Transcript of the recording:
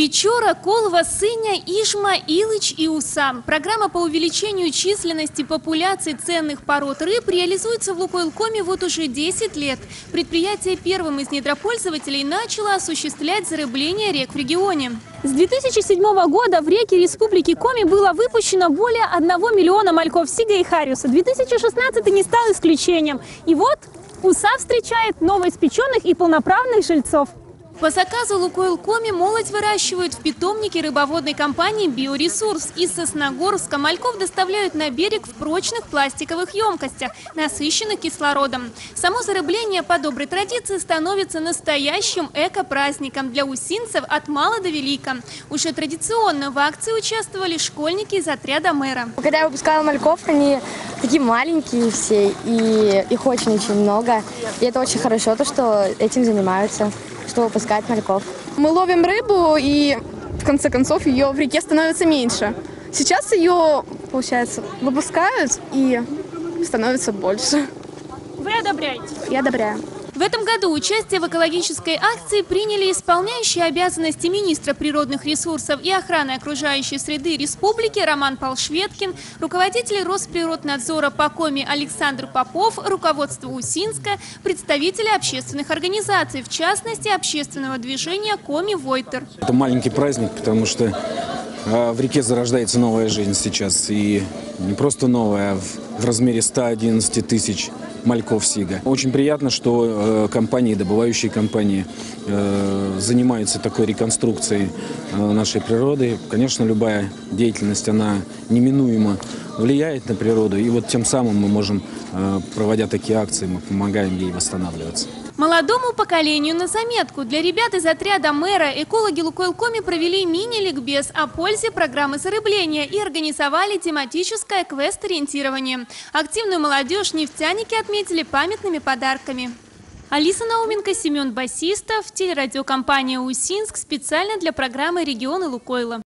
Печора, Колва, Сыня, Ижма, Илыч и Уса. Программа по увеличению численности популяции ценных пород рыб реализуется в Лукойлкоме вот уже 10 лет. Предприятие первым из недропользователей начало осуществлять зарыбление рек в регионе. С 2007 года в реки Республики Коми было выпущено более 1 миллиона мальков сига и хариуса. 2016 не стал исключением. И вот Уса встречает новоиспеченных и полноправных жильцов. По заказу Лукойл Коми молоть выращивают в питомнике рыбоводной компании «Биоресурс». Из Сосногорска мальков доставляют на берег в прочных пластиковых емкостях, насыщенных кислородом. Само зарыбление по доброй традиции становится настоящим эко-праздником для усинцев от мала до велика. Уже традиционно в акции участвовали школьники из отряда мэра. Когда я выпускала мальков, они такие маленькие все, и их очень-очень много. И это очень хорошо, то, что этим занимаются чтобы выпускать мальков. Мы ловим рыбу, и в конце концов ее в реке становится меньше. Сейчас ее, получается, выпускают, и становится больше. Вы одобряете? Я одобряю. В этом году участие в экологической акции приняли исполняющие обязанности министра природных ресурсов и охраны окружающей среды республики Роман Полшветкин, руководитель Росприроднадзора по Коми Александр Попов, руководство Усинска, представители общественных организаций, в частности общественного движения Коми Войтер. Это маленький праздник, потому что в реке зарождается новая жизнь сейчас. И не просто новая, а в размере 111 тысяч мальков Сига. Очень приятно, что э, компании, добывающие компании э, занимаются такой реконструкцией э, нашей природы. Конечно, любая деятельность, она неминуемо влияет на природу. И вот тем самым мы можем, проводя такие акции, мы помогаем ей восстанавливаться. Молодому поколению на заметку. Для ребят из отряда мэра экологи Лукойлкоми провели мини-ликбез о пользе программы зарыбления и организовали тематическое квест-ориентирование. Активную молодежь нефтяники отметили памятными подарками. Алиса Науменко, Семен Басистов, телерадиокомпания «Усинск» специально для программы «Регионы Лукойла».